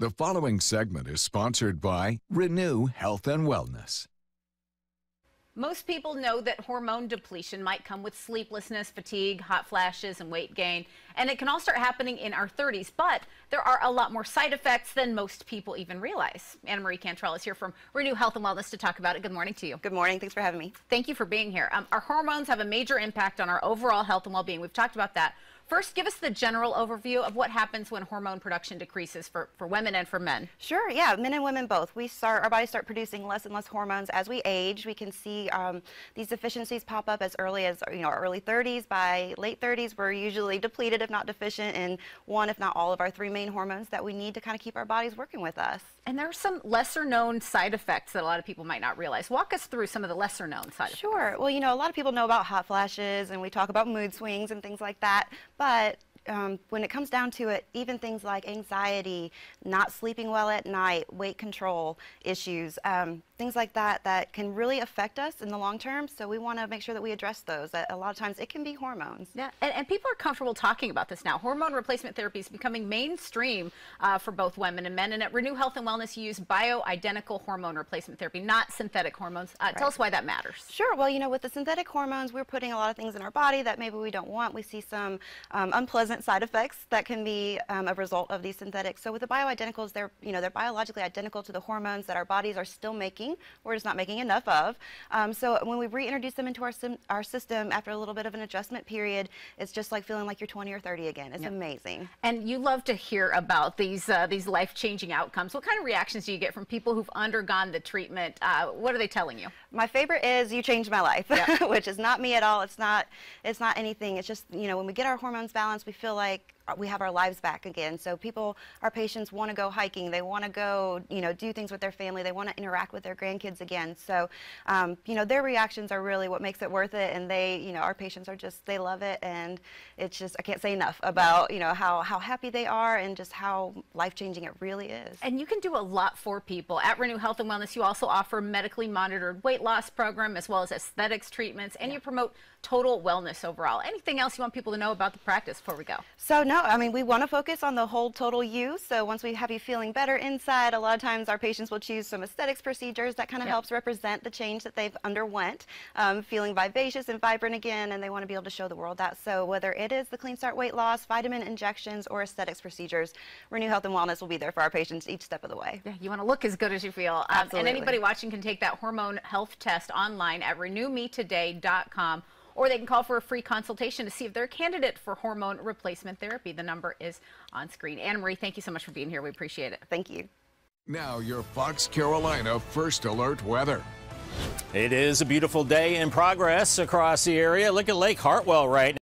The following segment is sponsored by Renew Health and Wellness. Most people know that hormone depletion might come with sleeplessness, fatigue, hot flashes, and weight gain. And it can all start happening in our 30s, but there are a lot more side effects than most people even realize. AnnaMarie Cantrell is here from Renew Health and Wellness to talk about it. Good morning to you. Good morning. Thanks for having me. Thank you for being here. Um, our hormones have a major impact on our overall health and well being. We've talked about that. First, give us the general overview of what happens when hormone production decreases for, for women and for men. Sure, yeah, men and women both. We start, our bodies start producing less and less hormones as we age. We can see um, these deficiencies pop up as early as, you know, early 30s. By late 30s, we're usually depleted, if not deficient, in one, if not all of our three main hormones that we need to kind of keep our bodies working with us. And there are some lesser known side effects that a lot of people might not realize. Walk us through some of the lesser known side effects. Sure. Well, you know, a lot of people know about hot flashes and we talk about mood swings and things like that, but um, when it comes down to it, even things like anxiety, not sleeping well at night, weight control issues, um, things like that that can really affect us in the long term. So we want to make sure that we address those. A lot of times it can be hormones. Yeah, and, and people are comfortable talking about this now. Hormone replacement therapy is becoming mainstream uh, for both women and men. And at Renew Health and Wellness, you use bioidentical hormone replacement therapy, not synthetic hormones. Uh, right. Tell us why that matters. Sure. Well, you know, with the synthetic hormones, we're putting a lot of things in our body that maybe we don't want. We see some um, unpleasant side effects that can be um, a result of these synthetics. So with the bioidenticals, they're you know they're biologically identical to the hormones that our bodies are still making. We're just not making enough of. Um, so when we reintroduce them into our our system after a little bit of an adjustment period, it's just like feeling like you're 20 or 30 again. It's yep. amazing. And you love to hear about these uh, these life changing outcomes. What kind of reactions do you get from people who've undergone the treatment? Uh, what are they telling you? My favorite is you changed my life, yep. which is not me at all. It's not it's not anything. It's just you know when we get our hormones balanced, we feel like we have our lives back again. So people, our patients want to go hiking. They want to go, you know, do things with their family. They want to interact with their grandkids again. So, um, you know, their reactions are really what makes it worth it. And they, you know, our patients are just, they love it. And it's just, I can't say enough about, you know, how, how happy they are and just how life-changing it really is. And you can do a lot for people. At Renew Health and Wellness, you also offer medically monitored weight loss program as well as aesthetics treatments. And yeah. you promote total wellness overall. Anything else you want people to know about the practice before we go? So no, I mean, we want to focus on the whole total you. So once we have you feeling better inside, a lot of times our patients will choose some aesthetics procedures that kind of yep. helps represent the change that they've underwent, um, feeling vivacious and vibrant again, and they want to be able to show the world that. So whether it is the Clean Start weight loss, vitamin injections, or aesthetics procedures, Renew Health and Wellness will be there for our patients each step of the way. Yeah, you want to look as good as you feel. Um, and anybody watching can take that hormone health test online at renewmetoday.com or they can call for a free consultation to see if they're a candidate for hormone replacement therapy. The number is on screen. AnnaMarie, thank you so much for being here. We appreciate it. Thank you. Now, your Fox Carolina First Alert weather. It is a beautiful day in progress across the area. Look at Lake Hartwell right now.